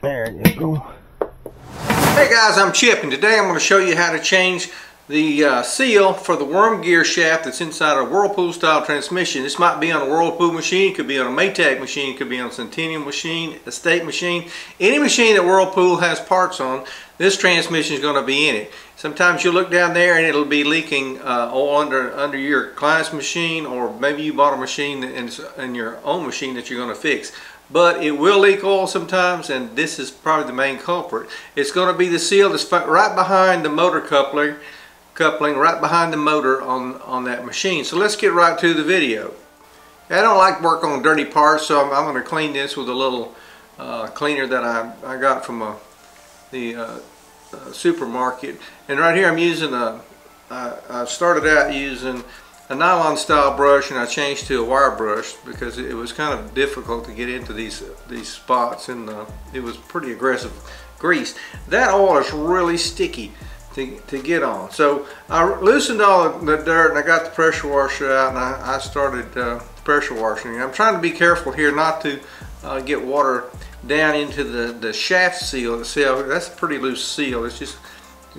There you go. Hey guys, I'm Chip and today I'm going to show you how to change the uh, seal for the worm gear shaft that's inside a Whirlpool style transmission. This might be on a Whirlpool machine, could be on a Maytag machine, could be on a Centennial machine, Estate machine. Any machine that Whirlpool has parts on, this transmission is going to be in it. Sometimes you look down there and it'll be leaking uh, oil under under your client's machine or maybe you bought a machine in, in your own machine that you're going to fix but it will leak oil sometimes and this is probably the main culprit. It's going to be the seal that's right behind the motor coupler coupling right behind the motor on, on that machine. So let's get right to the video. I don't like work on dirty parts, so I'm, I'm going to clean this with a little uh, cleaner that I, I got from a, the uh, uh, supermarket. And right here I'm using a, I started out using a nylon style brush and I changed to a wire brush because it was kind of difficult to get into these these spots and uh, it was pretty aggressive grease. That oil is really sticky to, to get on. So I loosened all the dirt and I got the pressure washer out and I, I started uh, pressure washing. I'm trying to be careful here not to uh, get water down into the, the shaft seal itself. That's a pretty loose seal. It's just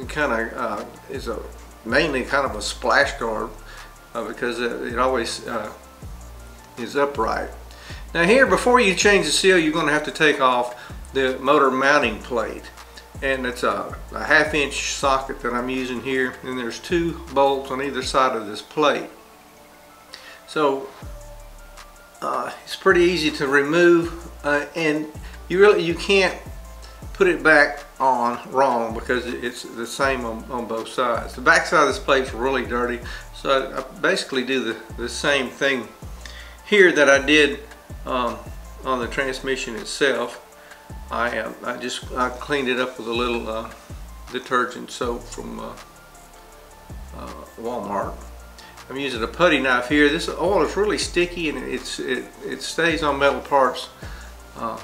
kind of uh, is a mainly kind of a splash guard uh, because it, it always uh, is upright. Now here before you change the seal you're going to have to take off the motor mounting plate. And it's a, a, half inch socket that I'm using here and there's two bolts on either side of this plate. So uh, it's pretty easy to remove uh, and you really you can't put it back on wrong because it's the same on, on both sides. The back side of this plate is really dirty so I, basically do the, the same thing here that I did um, on the transmission itself I uh, I just I cleaned it up with a little uh, detergent soap from uh, uh, Walmart. I'm using a putty knife here. This oil is really sticky and it's it it stays on metal parts uh,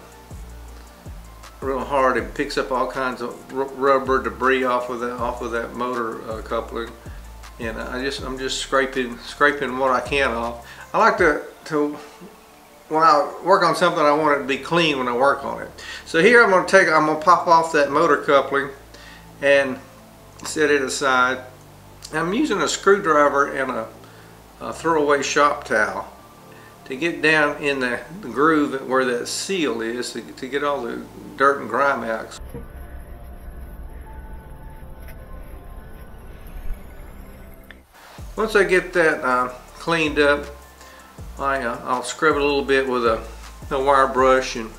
real hard. It picks up all kinds of rubber debris off of that off of that motor uh, coupling, and I just I'm just scraping scraping what I can off. I like to to when I work on something, I want it to be clean when I work on it. So here I'm going to take, I'm to pop off that motor coupling and set it aside. I'm using a screwdriver and a, a throwaway shop towel to get down in the, the groove where that seal is to, to get all the dirt and grime out. Once I get that uh, cleaned up, I, uh, I'll scrub it a little bit with a, a wire brush and,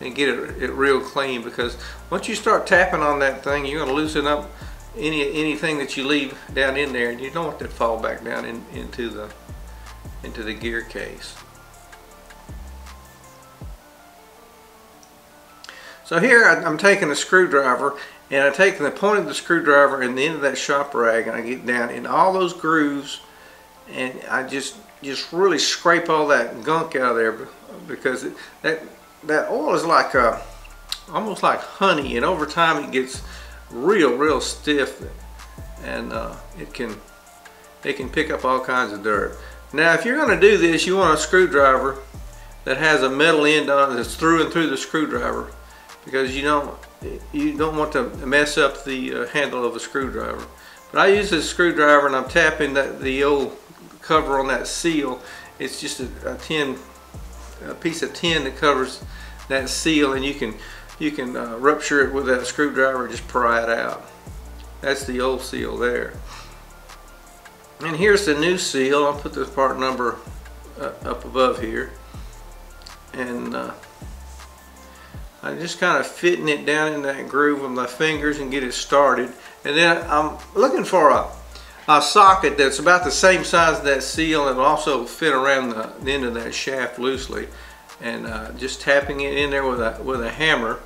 and get it, it real clean because once you start tapping on that thing you're going to loosen up any anything that you leave down in there and you don't want that to fall back down in, into the into the gear case. So here I'm taking a screwdriver and I take the point of the screwdriver and the end of that shop rag and I get down in all those grooves and I just just really scrape all that gunk out of there because it, that that oil is like a, uh, almost like honey and over time it gets real real stiff and uh, it can it can pick up all kinds of dirt. Now if you're going to do this you want a screwdriver that has a metal end on it that's through and through the screwdriver because you don't you don't want to mess up the uh, handle of a screwdriver but I use this screwdriver and I'm tapping that the old cover on that seal. It's just a, a tin, a piece of tin that covers that seal and you can you can uh, rupture it with that screwdriver just pry it out. That's the old seal there. And here's the new seal. I'll put this part number uh, up above here. And uh, I'm just kind of fitting it down in that groove with my fingers and get it started. And then I'm looking for a a socket that's about the same size as that seal and also fit around the, the end of that shaft loosely. And uh, just tapping it in there with a with a hammer.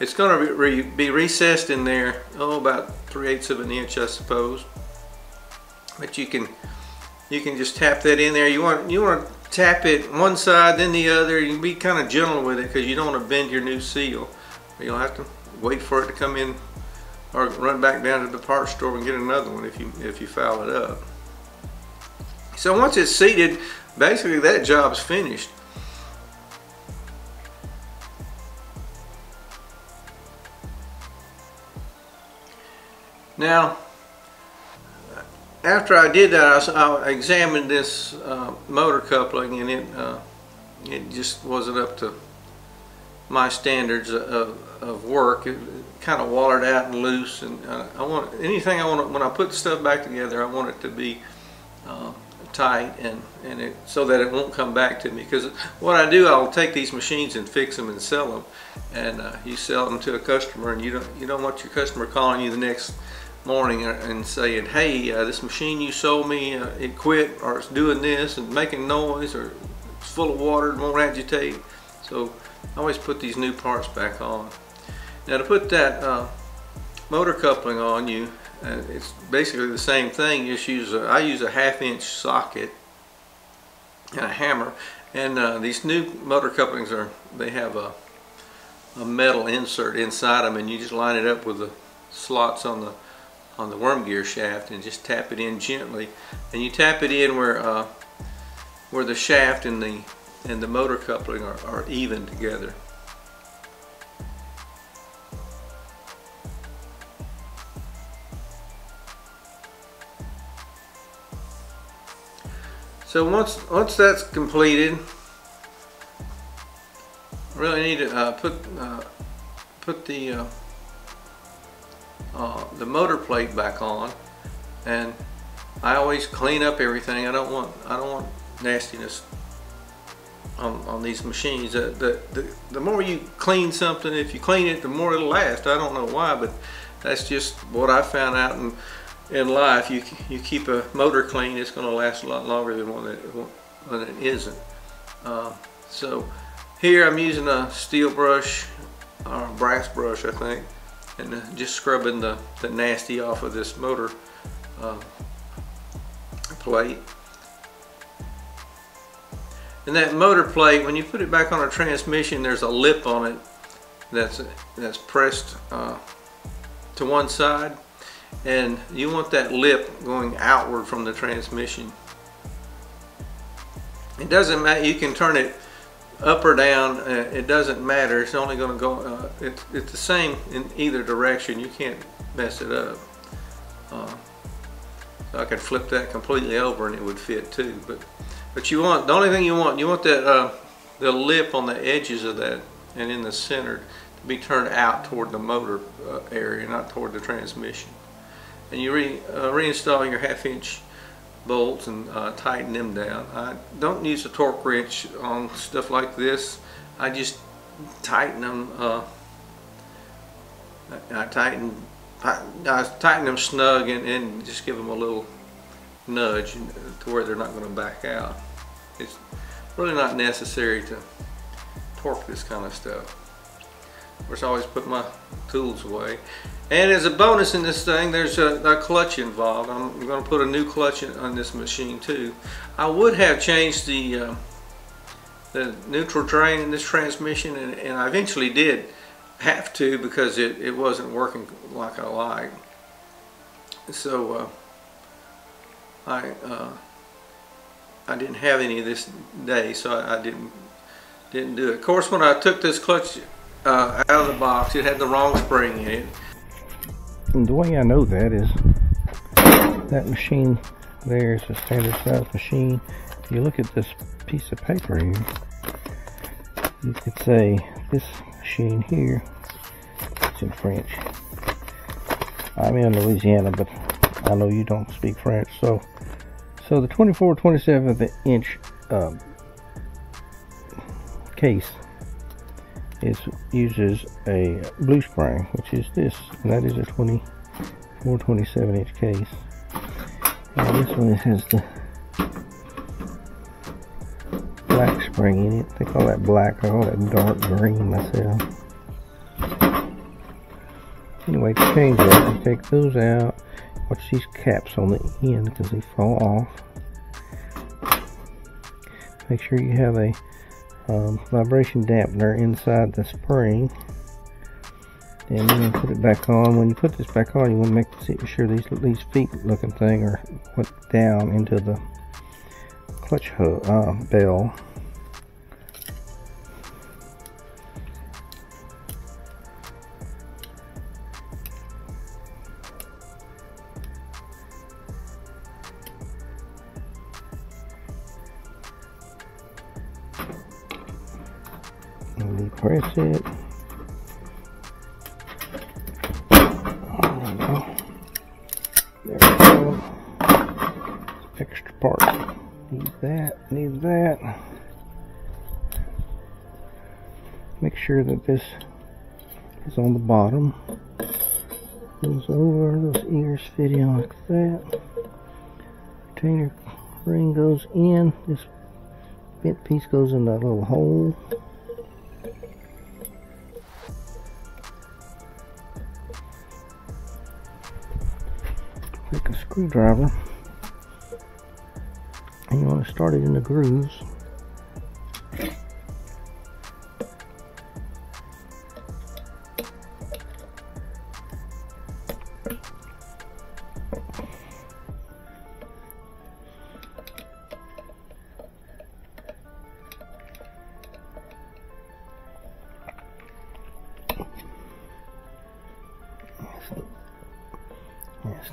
It's going to be, be recessed in there oh about 3 eighths of an inch I suppose. But you can you can just tap that in there. You want you want to tap it one side then the other and be kind of gentle with it because you don't want to bend your new seal. You'll have to wait for it to come in or run back down to the part store and get another one if you if you foul it up. So once it's seated basically that job's finished. Now after I did that, I, I examined this uh, motor coupling and it uh, it just wasn't up to my standards of, of work. It, kind of wallered out and loose, and uh, I want anything I want when I put stuff back together, I want it to be uh, tight and and it, so that it won't come back to me. Because what I do, I'll take these machines and fix them and sell them, and uh, you sell them to a customer, and you don't you don't want your customer calling you the next morning and saying, hey, uh, this machine you sold me, uh, it quit, or it's doing this and making noise, or it's full of water and won't agitate. So I always put these new parts back on. Now to put that uh, motor coupling on you, uh, it's basically the same thing. You just use a, I use a half inch socket and a hammer. And uh, these new motor couplings are, they have a, a metal insert inside them and you just line it up with the slots on the on the worm gear shaft and just tap it in gently. And you tap it in where uh, where the shaft and the and the motor coupling are, are even together. So once once that's completed, really need to uh, put uh, put the uh, the motor plate back on, and I always clean up everything. I don't want I don't want nastiness on, on these machines. The, the the more you clean something, if you clean it, the more it'll last. I don't know why, but that's just what I found out. And in life, you you keep a motor clean, it's going to last a lot longer than one that when it isn't. Uh, so here I'm using a steel brush or a brass brush, I think, and uh, just scrubbing the, the nasty off of this motor uh, plate. And that motor plate, when you put it back on a transmission, there's a lip on it that's that's pressed uh, to one side and you want that lip going outward from the transmission. It doesn't matter, you can turn it up or down, uh, it doesn't matter, it's only going to go, uh, it, it's the same in either direction, you can't mess it up. Uh, so I could flip that completely over and it would fit too, but but you want, the only thing you want, you want that, uh, the lip on the edges of that and in the center to be turned out toward the motor uh, area, not toward the transmission. And you re, uh, reinstall your half inch bolts and uh, tighten them down. I don't use a torque wrench on stuff like this. I just tighten them. Uh, I tighten I, I tighten them snug and, and just give them a little nudge to where they're not going to back out. It's really not necessary to torque this kind of stuff. Of course, I always put my tools away. And as a bonus in this thing, there's a, a clutch involved. I'm going to put a new clutch in, on this machine too. I would have changed the uh, the neutral drain in this transmission, and, and, I eventually did have to because it, it wasn't working like I liked. So uh, I uh, I didn't have any of this day, so I, I didn't didn't do it. Of course, when I took this clutch uh, out of the box, it had the wrong spring in it. And the way I know that is that machine there is a standard size machine. You look at this piece of paper here, you could say this machine here, it's in French. I'm in Louisiana, but I know you don't speak French. So, so the 24 27 inch um, case is uses a blue spring, which is this, and that is a 24 27 inch case. And this one has the black spring in it. They call that black, I call that dark green myself. Anyway, change that, you take those out. Watch these caps on the end because they fall off. Make sure you have a um, vibration dampener inside the spring and then put it back on. When you put this back on, you want to make sure these these feet looking thing are put down into the clutch uh, bell. And depress it. There we go. Extra part. Need that, need that. Make sure that this is on the bottom. Goes over, those ears fit in like that. Retainer ring goes in. This bent piece goes in that little hole. A screwdriver and you want to start it in the grooves.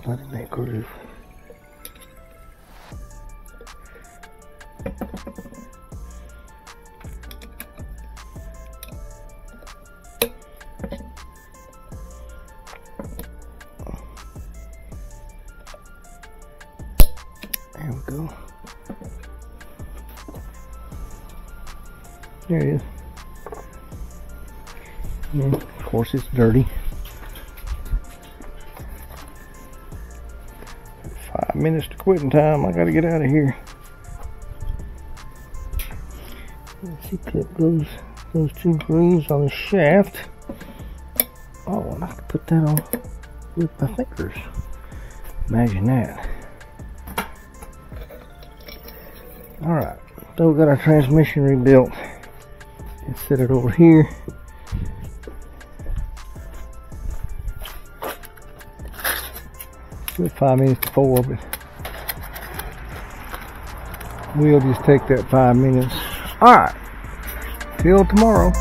In that groove. There we go. There it is. Hmm, and of course it's dirty. Minutes to quitting time. I gotta get out of here. Let's see, clip those those two grooves on the shaft. Oh, and I can put that on with my fingers. Imagine that. Alright, so we got our transmission rebuilt. Let's set it over here. Five minutes to four, but we'll just take that five minutes. Alright, till tomorrow.